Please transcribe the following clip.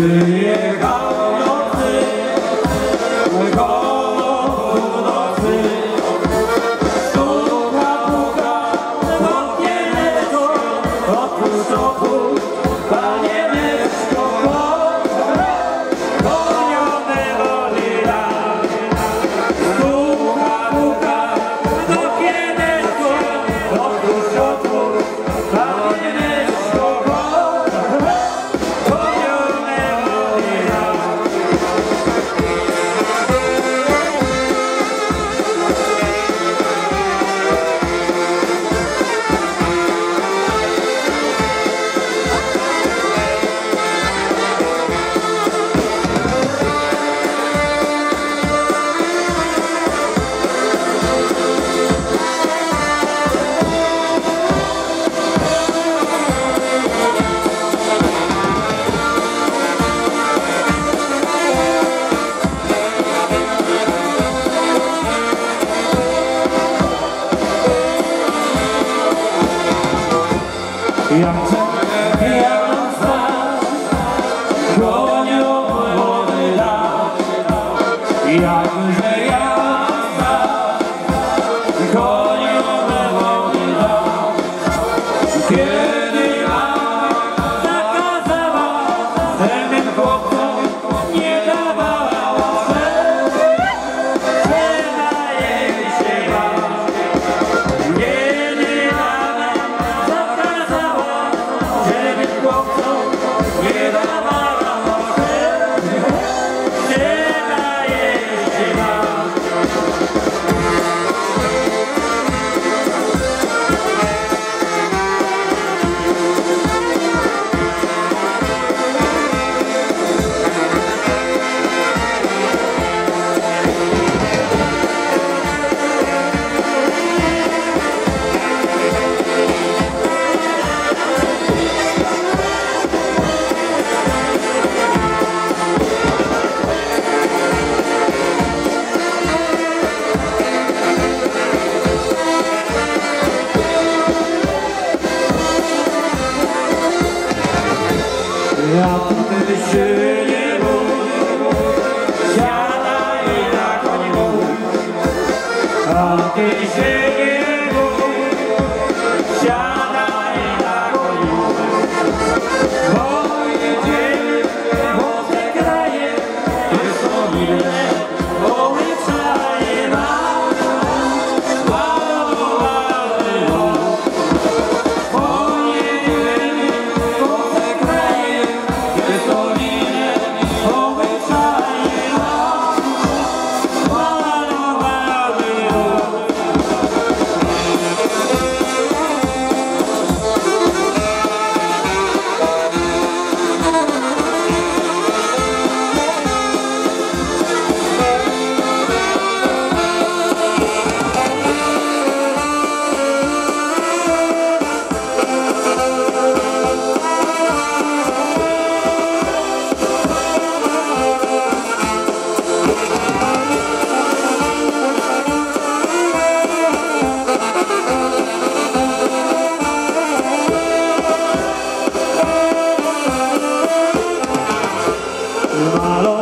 przyjechał 감사 deserve. Là